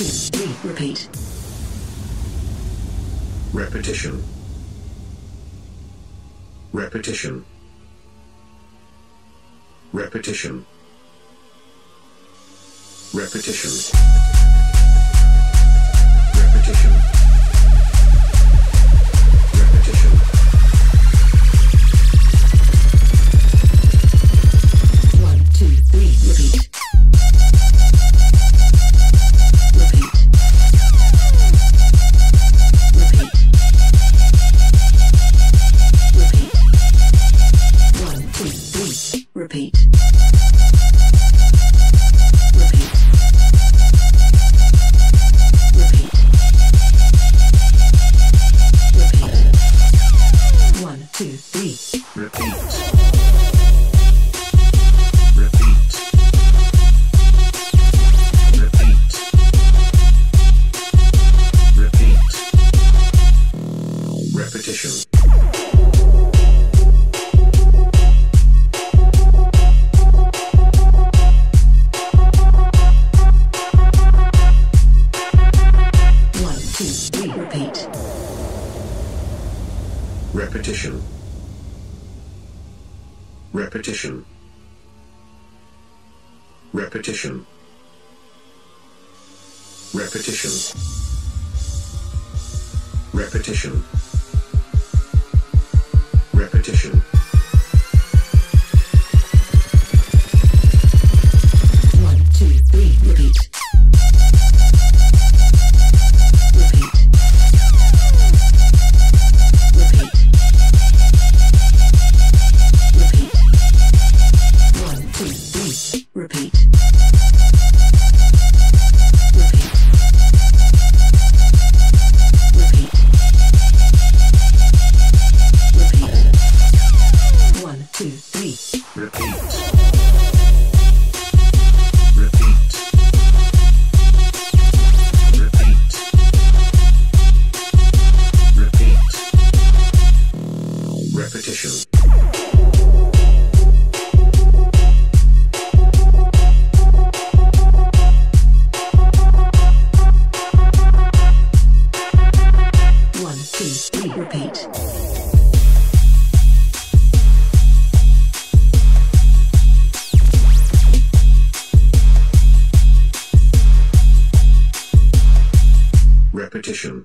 Please repeat. Repetition. Repetition. Repetition. Repetition. Repetition. Repeat. Repetition. Repetition. Repetition. Repetition. Repetition. Repetition. One, two, three, repeat. Repeat. Two, Repeat. Repetition.